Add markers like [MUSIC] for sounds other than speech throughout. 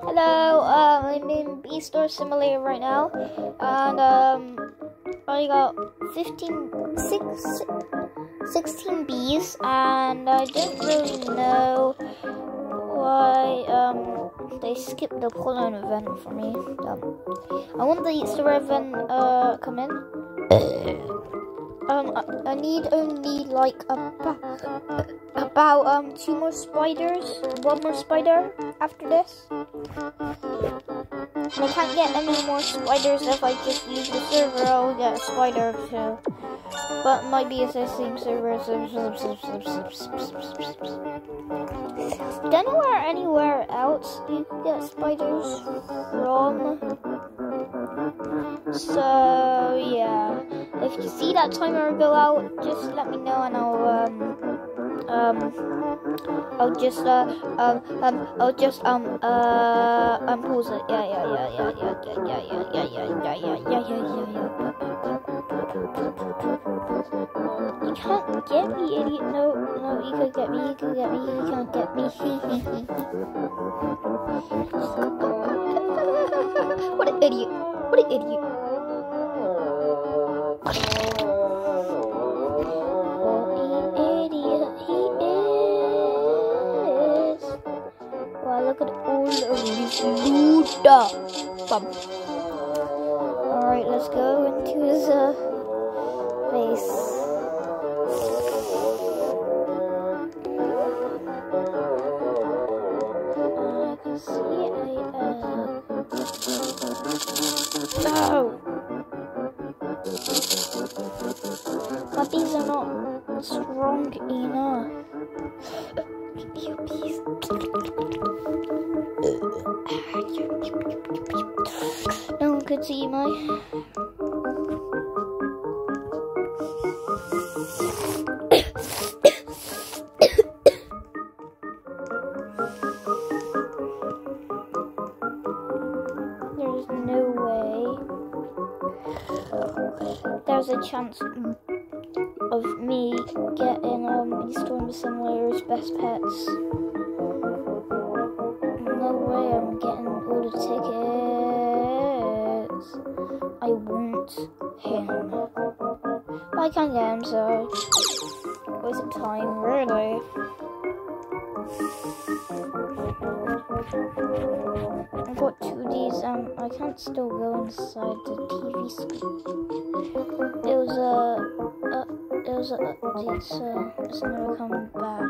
Hello, um, I'm in Bee Swarm Simulator right now, and um, I got 15, six, 16 bees, and I don't really know why um they skipped the pollen event for me. Um, I want the Easter event uh come in. Um, I, I need only like about about um two more spiders, one more spider after this. And I can't get any more spiders if I just leave the server. I'll get a spider too. But it might be the same server. Don't where anywhere else you get spiders from. So yeah, if you see that timer go out, just let me know and I'll um um I'll just uh um um I'll just um uh um pause it. Yeah yeah yeah yeah yeah yeah yeah yeah yeah yeah yeah yeah yeah yeah You can't get me, idiot. No, no, you can get me, you can get me, you can't get me. What an idiot. What an idiot. What an idiot he is. Wow, look at all of this loot. Alright, let's go into his uh, base. Oh. There's a chance of me getting um Swarm Simulator's best pets. No way I'm getting all the tickets. I want him. I can't get him, so waste of time, really. I got two these, and I can't still go inside the TV screen. Was it's never coming back.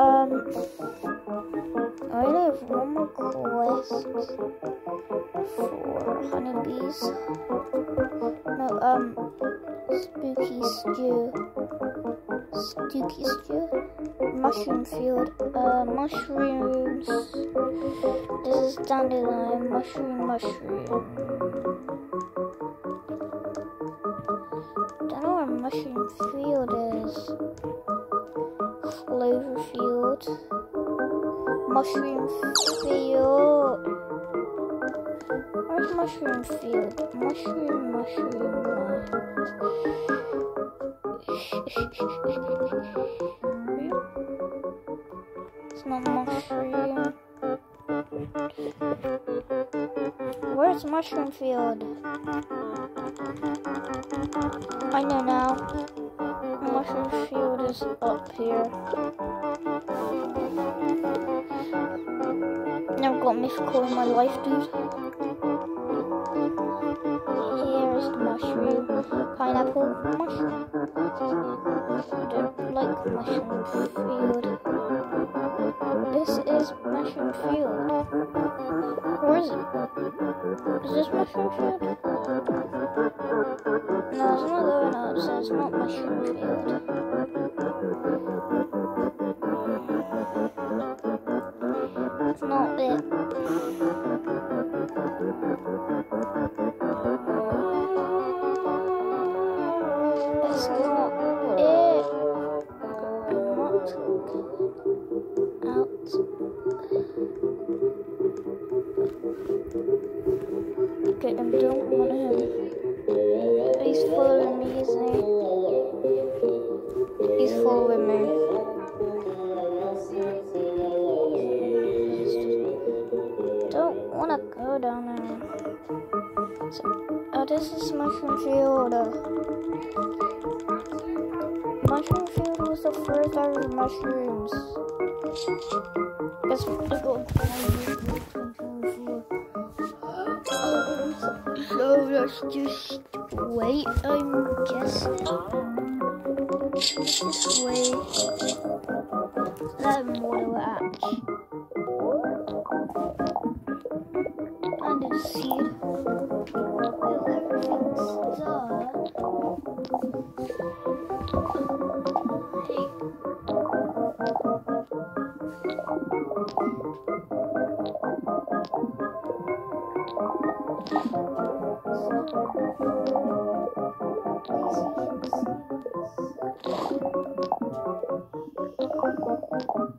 Um, I only have one more quest for honeybees. No, um, spooky stew. Spooky stew. Mushroom field. Uh, mushrooms. This is dandelion. Mushroom, mushroom. Mushroom field? Mushroom, mushroom. It's not mushroom. Where's mushroom field? I know now. Mushroom field is up here. Never got mythical in my life, dude. Pineapple. Mushroom. I don't like mushroom field. This is mushroom field. Where is it? Is this mushroom field? No, it's not going up, so it's not mushroom field. Mushrooms. Let's go. So let's just wait, I'm guessing. Just wait. Let them water hatch. Yeah,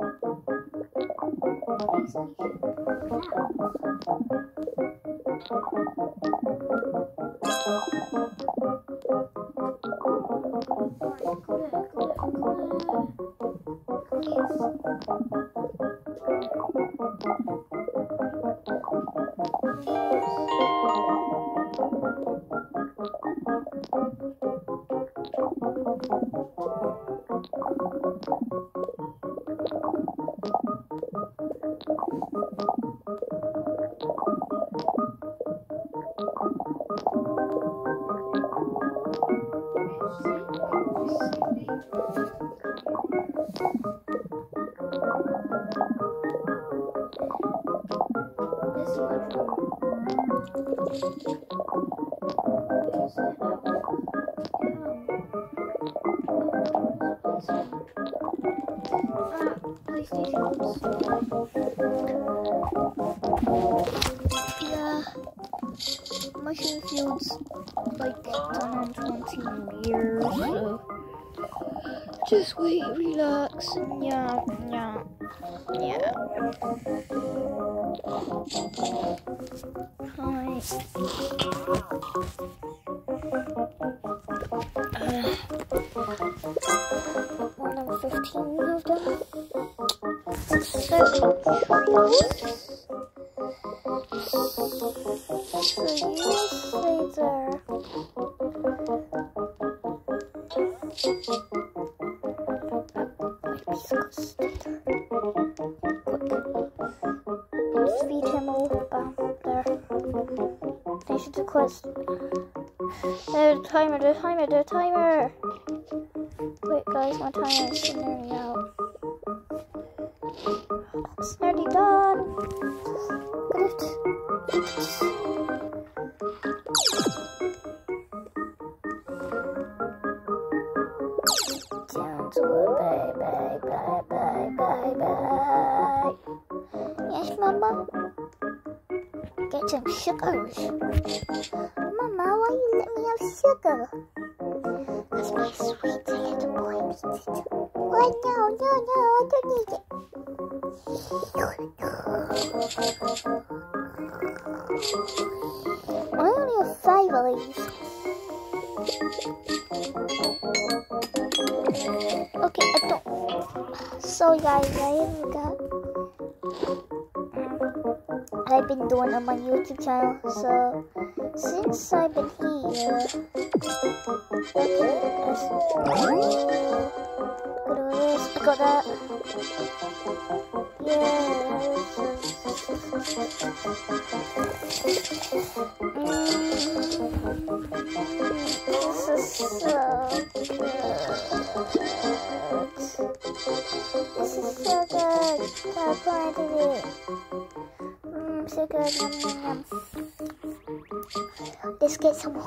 yeah. Hi. Uh, one of 15 of them. So. So you The timer, the timer, timer. Wait guys, my timer is nearly out. It's nearly done. To a bye, bye, bye, bye, bye, bye. Yes, Mama. Get some sugars. Why you let me have sugar? That's my sweet little boy needs it. Oh, no, no, no, I don't need it. I only have five of these. Okay, I don't. Sorry guys, I haven't got. I've been doing on my YouTube channel, so since I've been here, okay, let's go to this, we got that. Yeah.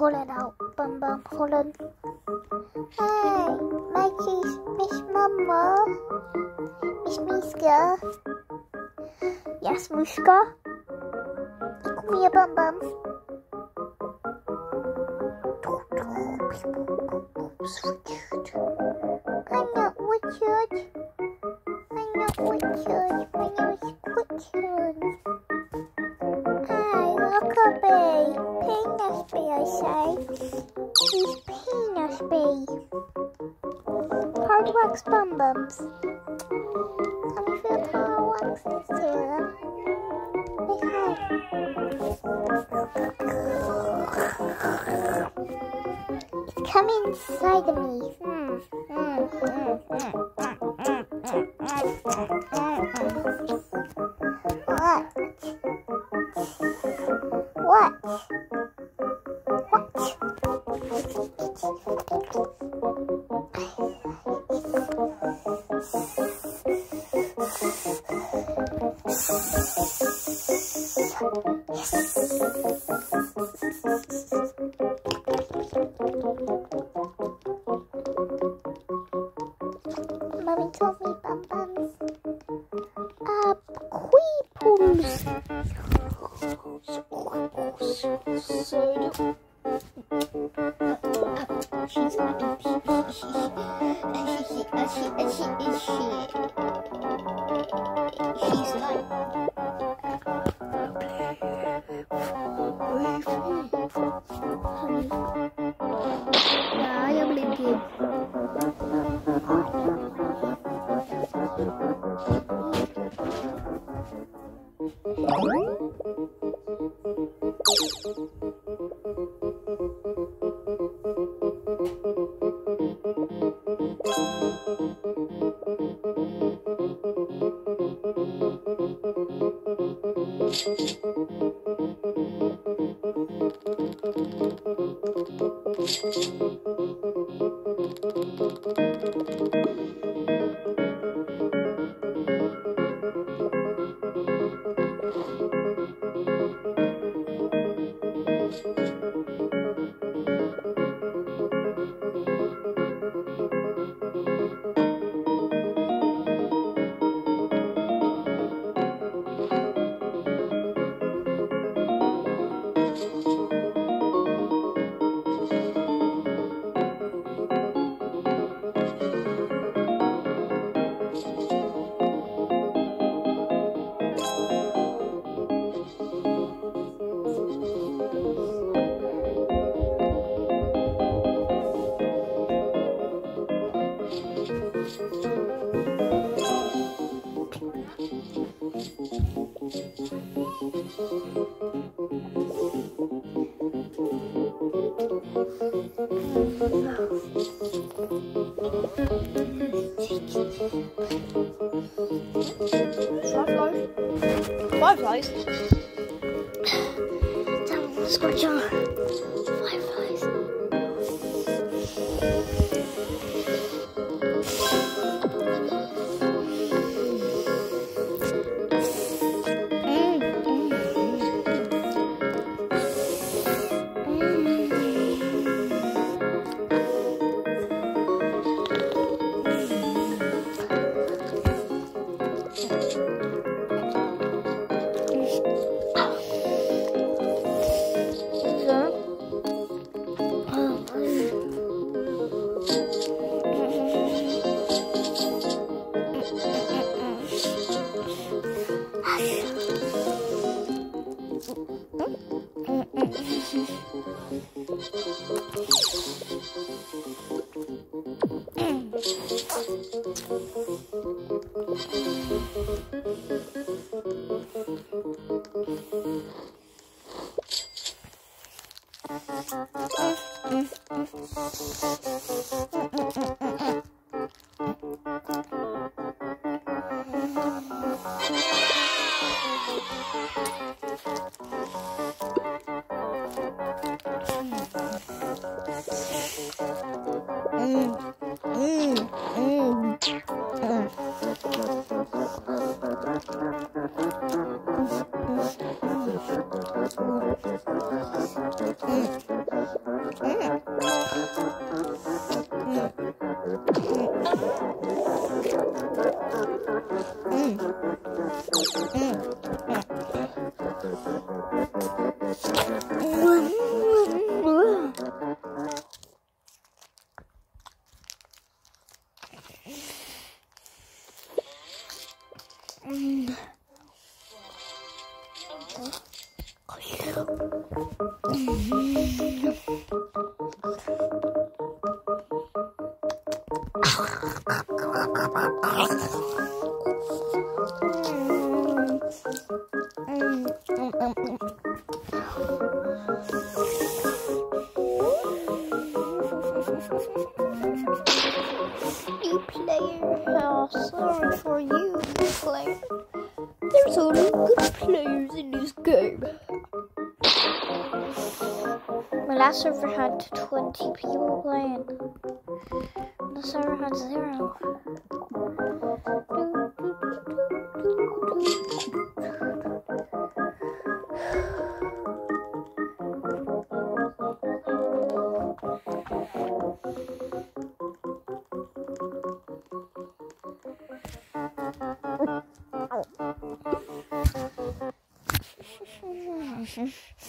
Some Holland out. Bum, bum, Holland. Hey, Mikey's Miss Mama. Miss Miska. Yes, Mushka. Come here, Bum Bum. I'm not Richard. I'm not Richard. Say, is Penis Bee. Hard wax bum bums. And if you throw waxes to them, they hide. It's coming inside of me. Jag Fireflies. You player, oh, sorry for you, player. There's only good players in this game. My last server had 20 people had zero. [LAUGHS]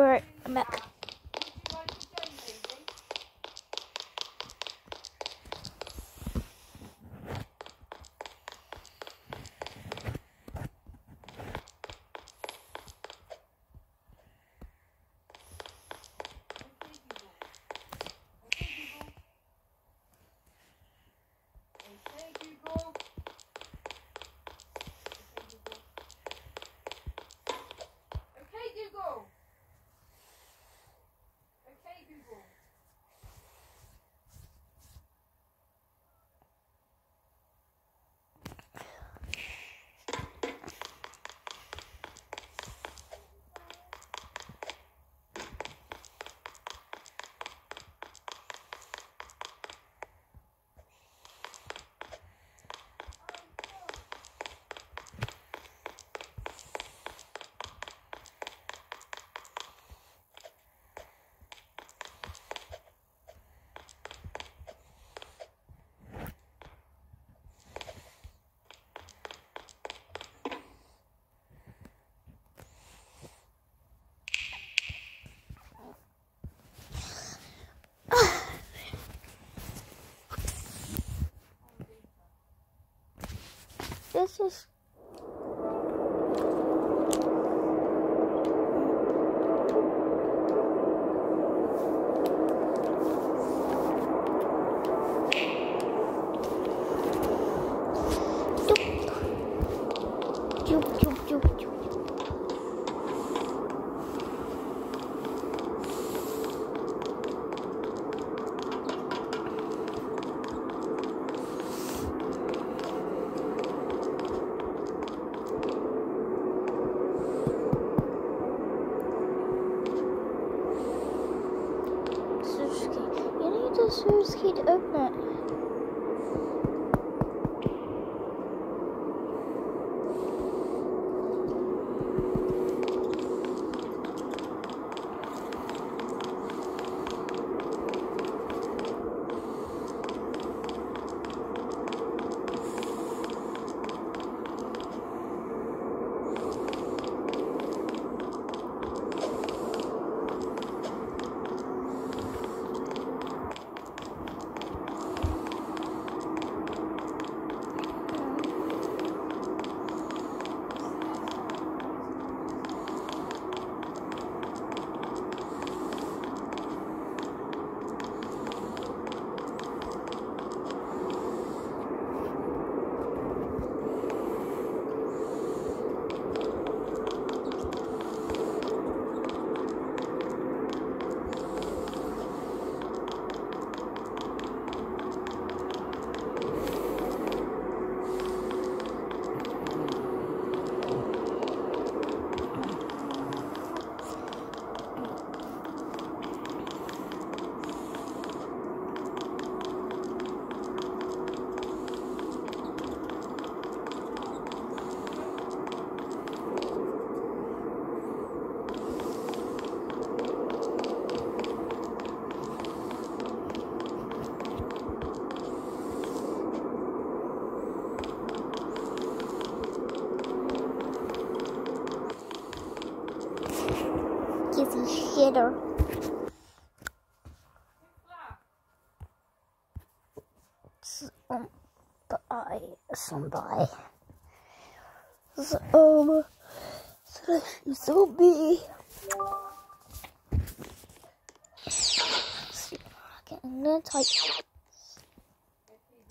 Alright, I'm This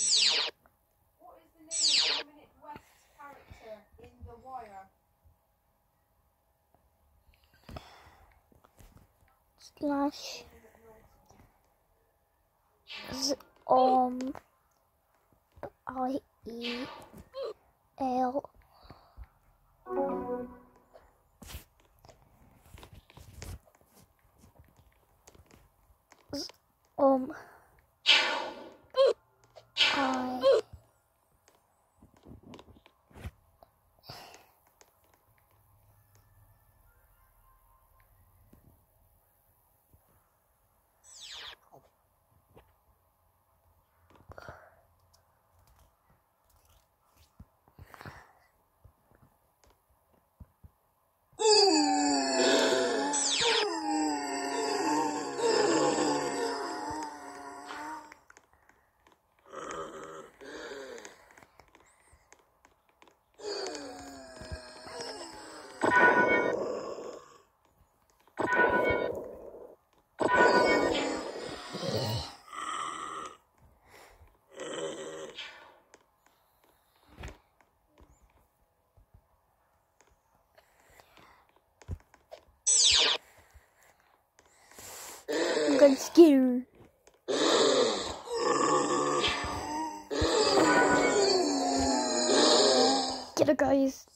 name of Dominic West's character in The Wire? slash z um I E L. Um I'm scared. Get her, guys.